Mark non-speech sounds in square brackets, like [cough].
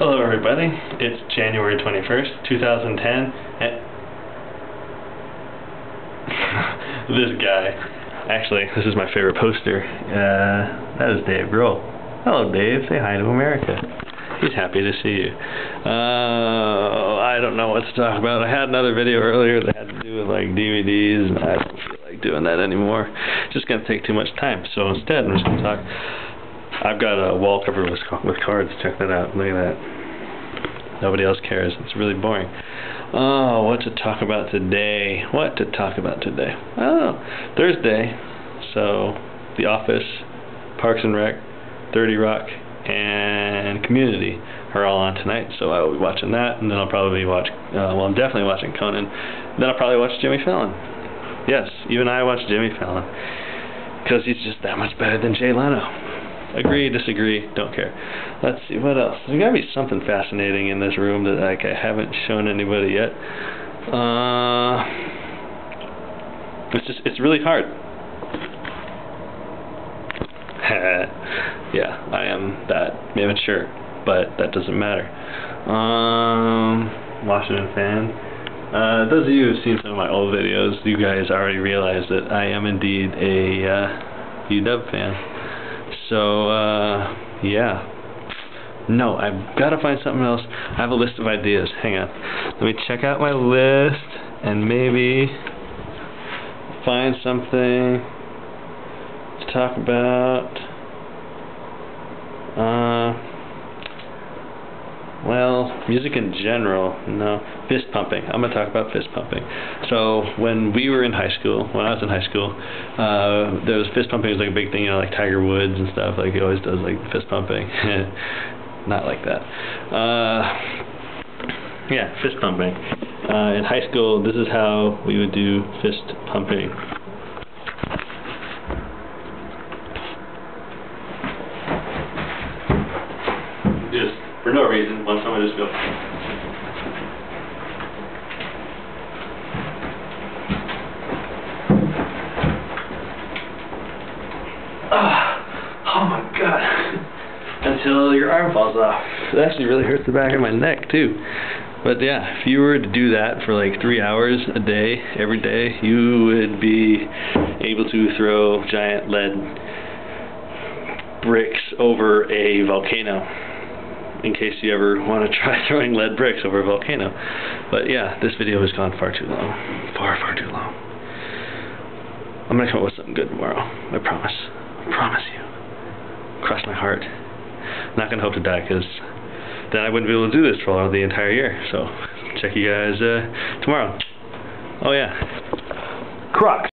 Hello everybody, it's January 21st, 2010, and [laughs] this guy, actually, this is my favorite poster, uh, that is Dave Grohl. Hello Dave, say hi to America. He's happy to see you. Uh, I don't know what to talk about. I had another video earlier that had to do with like DVDs, and I don't feel like doing that anymore. It's just going to take too much time, so instead I'm just going to talk I've got a wall covered with, with cards. Check that out. Look at that. Nobody else cares. It's really boring. Oh, what to talk about today? What to talk about today? Oh, Thursday. So, The Office, Parks and Rec, 30 Rock, and Community are all on tonight. So I will be watching that, and then I'll probably watch. Uh, well, I'm definitely watching Conan. Then I'll probably watch Jimmy Fallon. Yes, even I watch Jimmy Fallon because he's just that much better than Jay Leno. Agree, disagree, don't care. Let's see, what else? There's got to be something fascinating in this room that like, I haven't shown anybody yet. Uh, it's just, it's really hard. [laughs] yeah, I am that immature, but that doesn't matter. Um, Washington fan. Uh, those of you who've seen some of my old videos, you guys already realize that I am indeed a uh, UW fan. So, uh, yeah. No, I've got to find something else. I have a list of ideas. Hang on. Let me check out my list and maybe find something to talk about. Uh, well, music in general, no. Fist pumping. I'm going to talk about fist pumping. So, when we were in high school, when I was in high school, uh, there was fist pumping was like a big thing, you know, like Tiger Woods and stuff. Like he always does, like fist pumping. [laughs] Not like that. Uh, yeah, fist pumping. Uh, in high school, this is how we would do fist pumping. For no reason, once someone just go. Ah, oh my god. Until your arm falls off. It actually really hurts the back of my neck too. But yeah, if you were to do that for like three hours a day, every day, you would be able to throw giant lead bricks over a volcano in case you ever want to [laughs] try throwing lead bricks over a volcano. But yeah, this video has gone far too long. Far, far too long. I'm going to come up with something good tomorrow. I promise. I promise you. Cross my heart. I'm not going to hope to die because then I wouldn't be able to do this for the entire year. So check you guys uh, tomorrow. Oh yeah. Crocs.